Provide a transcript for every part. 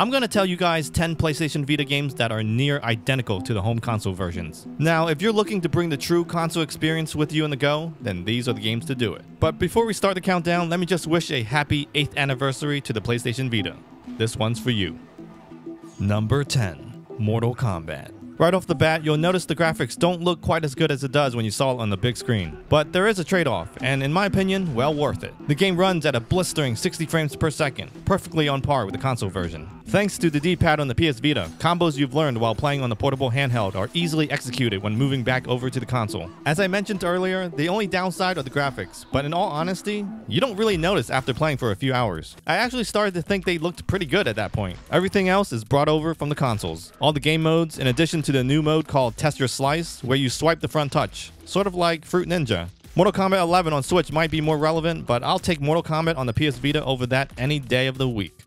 I'm gonna tell you guys 10 PlayStation Vita games that are near identical to the home console versions. Now, if you're looking to bring the true console experience with you in the go, then these are the games to do it. But before we start the countdown, let me just wish a happy 8th anniversary to the PlayStation Vita. This one's for you. Number 10 Mortal Kombat. Right off the bat, you'll notice the graphics don't look quite as good as it does when you saw it on the big screen. But there is a trade-off, and in my opinion, well worth it. The game runs at a blistering 60 frames per second, perfectly on par with the console version. Thanks to the D-pad on the PS Vita, combos you've learned while playing on the portable handheld are easily executed when moving back over to the console. As I mentioned earlier, the only downside are the graphics, but in all honesty, you don't really notice after playing for a few hours. I actually started to think they looked pretty good at that point. Everything else is brought over from the consoles. All the game modes, in addition to the new mode called Test Your Slice, where you swipe the front touch, sort of like Fruit Ninja. Mortal Kombat 11 on Switch might be more relevant, but I'll take Mortal Kombat on the PS Vita over that any day of the week.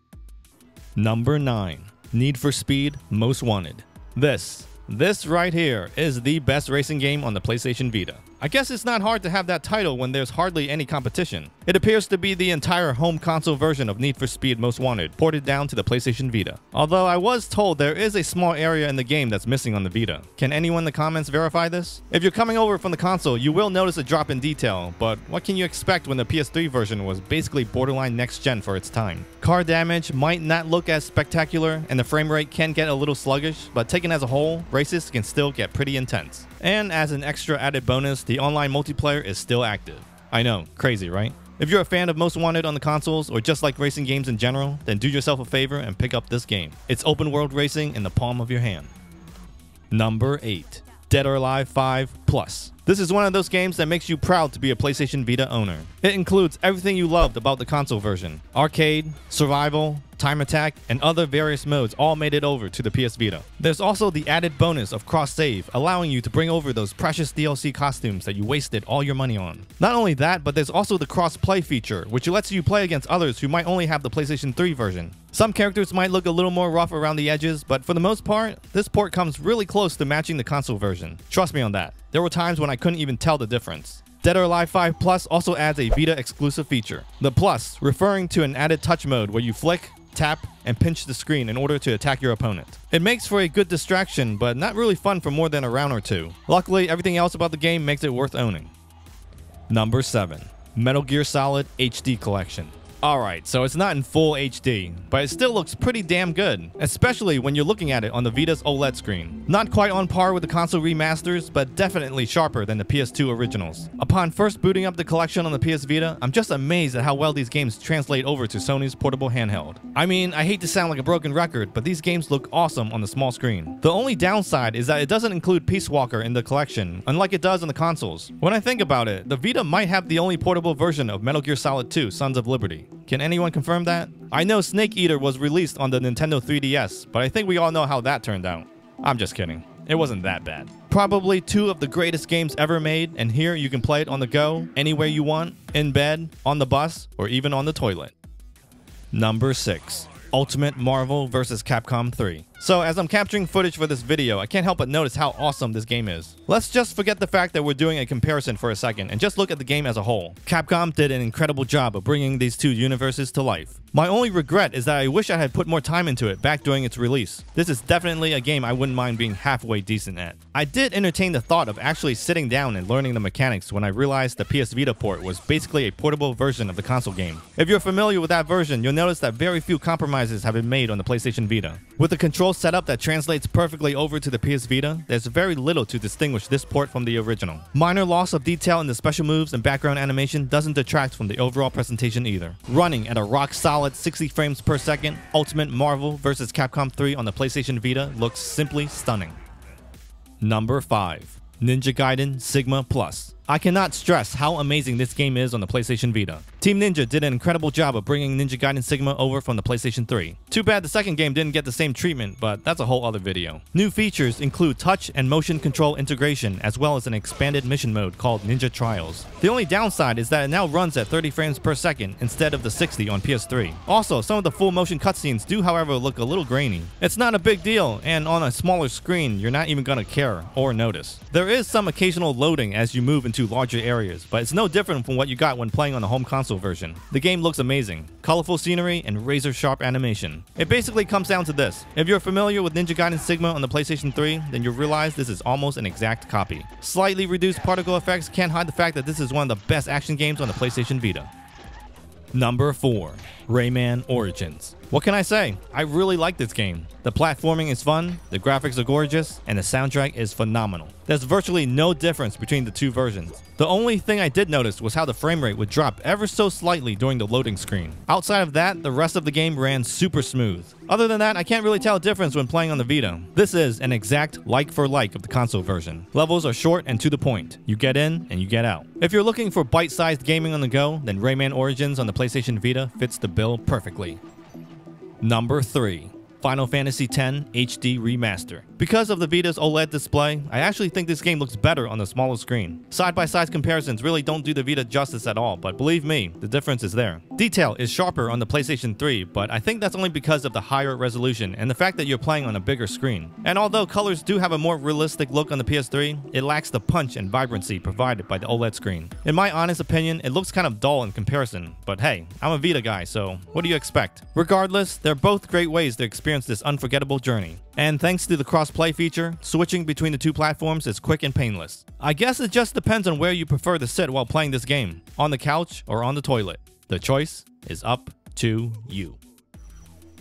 Number 9. Need for Speed Most Wanted. This, this right here is the best racing game on the PlayStation Vita. I guess it's not hard to have that title when there's hardly any competition. It appears to be the entire home console version of Need for Speed Most Wanted, ported down to the PlayStation Vita. Although I was told there is a small area in the game that's missing on the Vita. Can anyone in the comments verify this? If you're coming over from the console, you will notice a drop in detail, but what can you expect when the PS3 version was basically borderline next gen for its time? Car damage might not look as spectacular, and the frame rate can get a little sluggish, but taken as a whole, races can still get pretty intense. And as an extra added bonus, the online multiplayer is still active. I know, crazy, right? If you're a fan of Most Wanted on the consoles or just like racing games in general, then do yourself a favor and pick up this game. It's open world racing in the palm of your hand. Number 8 Dead or Alive 5 Plus. This is one of those games that makes you proud to be a PlayStation Vita owner. It includes everything you loved about the console version arcade, survival, time attack, and other various modes all made it over to the PS Vita. There's also the added bonus of cross save, allowing you to bring over those precious DLC costumes that you wasted all your money on. Not only that, but there's also the cross play feature, which lets you play against others who might only have the PlayStation 3 version. Some characters might look a little more rough around the edges, but for the most part, this port comes really close to matching the console version. Trust me on that. There were times when I couldn't even tell the difference. Dead or Alive 5 Plus also adds a Vita exclusive feature. The Plus, referring to an added touch mode where you flick, tap, and pinch the screen in order to attack your opponent. It makes for a good distraction, but not really fun for more than a round or two. Luckily, everything else about the game makes it worth owning. Number 7. Metal Gear Solid HD Collection. Alright, so it's not in full HD, but it still looks pretty damn good, especially when you're looking at it on the Vita's OLED screen. Not quite on par with the console remasters, but definitely sharper than the PS2 originals. Upon first booting up the collection on the PS Vita, I'm just amazed at how well these games translate over to Sony's portable handheld. I mean, I hate to sound like a broken record, but these games look awesome on the small screen. The only downside is that it doesn't include Peace Walker in the collection, unlike it does on the consoles. When I think about it, the Vita might have the only portable version of Metal Gear Solid 2 Sons of Liberty. Can anyone confirm that? I know Snake Eater was released on the Nintendo 3DS, but I think we all know how that turned out. I'm just kidding. It wasn't that bad. Probably two of the greatest games ever made, and here you can play it on the go, anywhere you want, in bed, on the bus, or even on the toilet. Number 6. Ultimate Marvel vs. Capcom 3. So as I'm capturing footage for this video, I can't help but notice how awesome this game is. Let's just forget the fact that we're doing a comparison for a second and just look at the game as a whole. Capcom did an incredible job of bringing these two universes to life. My only regret is that I wish I had put more time into it back during its release. This is definitely a game I wouldn't mind being halfway decent at. I did entertain the thought of actually sitting down and learning the mechanics when I realized the PS Vita port was basically a portable version of the console game. If you're familiar with that version, you'll notice that very few compromises have been made on the PlayStation Vita. With the control setup that translates perfectly over to the PS Vita, there's very little to distinguish this port from the original. Minor loss of detail in the special moves and background animation doesn't detract from the overall presentation either. Running at a rock solid 60 frames per second, Ultimate Marvel vs. Capcom 3 on the PlayStation Vita looks simply stunning. Number 5. Ninja Gaiden Sigma Plus. I cannot stress how amazing this game is on the PlayStation Vita. Team Ninja did an incredible job of bringing Ninja Gaiden Sigma over from the PlayStation 3. Too bad the second game didn't get the same treatment, but that's a whole other video. New features include touch and motion control integration, as well as an expanded mission mode called Ninja Trials. The only downside is that it now runs at 30 frames per second instead of the 60 on PS3. Also, some of the full motion cutscenes do however look a little grainy. It's not a big deal, and on a smaller screen, you're not even gonna care or notice. There is some occasional loading as you move into larger areas, but it's no different from what you got when playing on the home console version. The game looks amazing, colorful scenery, and razor sharp animation. It basically comes down to this. If you're familiar with Ninja Gaiden Sigma on the PlayStation 3, then you'll realize this is almost an exact copy. Slightly reduced particle effects can't hide the fact that this is one of the best action games on the PlayStation Vita. Number 4. Rayman Origins. What can I say? I really like this game. The platforming is fun, the graphics are gorgeous, and the soundtrack is phenomenal. There's virtually no difference between the two versions. The only thing I did notice was how the frame rate would drop ever so slightly during the loading screen. Outside of that, the rest of the game ran super smooth. Other than that, I can't really tell a difference when playing on the Vita. This is an exact like for like of the console version. Levels are short and to the point. You get in and you get out. If you're looking for bite-sized gaming on the go, then Rayman Origins on the PlayStation Vita fits the bill perfectly. Number 3. Final Fantasy X HD Remaster. Because of the Vita's OLED display, I actually think this game looks better on the smaller screen. Side-by-side -side comparisons really don't do the Vita justice at all, but believe me, the difference is there. Detail is sharper on the PlayStation 3, but I think that's only because of the higher resolution and the fact that you're playing on a bigger screen. And although colors do have a more realistic look on the PS3, it lacks the punch and vibrancy provided by the OLED screen. In my honest opinion, it looks kind of dull in comparison, but hey, I'm a Vita guy, so what do you expect? Regardless, they're both great ways to experience experience this unforgettable journey. And thanks to the cross-play feature, switching between the two platforms is quick and painless. I guess it just depends on where you prefer to sit while playing this game, on the couch or on the toilet. The choice is up to you.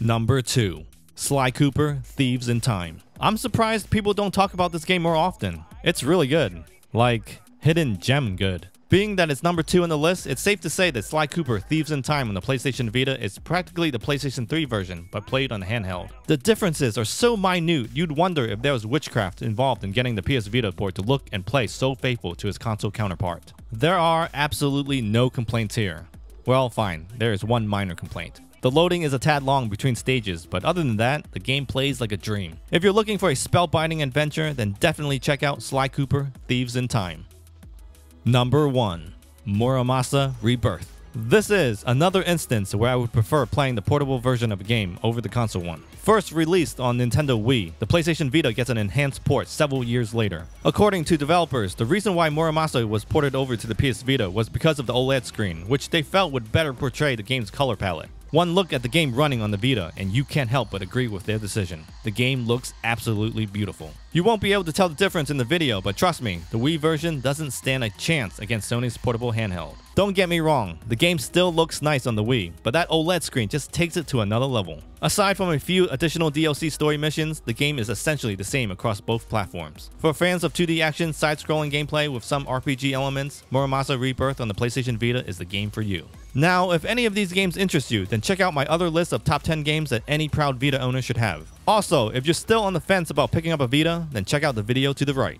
Number 2. Sly Cooper Thieves in Time. I'm surprised people don't talk about this game more often. It's really good. Like, hidden gem good. Being that it's number 2 on the list, it's safe to say that Sly Cooper Thieves in Time on the PlayStation Vita is practically the PlayStation 3 version, but played on handheld. The differences are so minute, you'd wonder if there was witchcraft involved in getting the PS Vita port to look and play so faithful to its console counterpart. There are absolutely no complaints here. Well, fine, there is one minor complaint. The loading is a tad long between stages, but other than that, the game plays like a dream. If you're looking for a spellbinding adventure, then definitely check out Sly Cooper Thieves in Time. Number 1. Muramasa Rebirth. This is another instance where I would prefer playing the portable version of a game over the console one. First released on Nintendo Wii, the PlayStation Vita gets an enhanced port several years later. According to developers, the reason why Muramasa was ported over to the PS Vita was because of the OLED screen, which they felt would better portray the game's color palette. One look at the game running on the Vita, and you can't help but agree with their decision. The game looks absolutely beautiful. You won't be able to tell the difference in the video, but trust me, the Wii version doesn't stand a chance against Sony's portable handheld. Don't get me wrong, the game still looks nice on the Wii, but that OLED screen just takes it to another level. Aside from a few additional DLC story missions, the game is essentially the same across both platforms. For fans of 2D action, side-scrolling gameplay with some RPG elements, Muramasa Rebirth on the PlayStation Vita is the game for you. Now, if any of these games interest you, then check out my other list of top 10 games that any proud Vita owner should have. Also, if you're still on the fence about picking up a Vita, then check out the video to the right.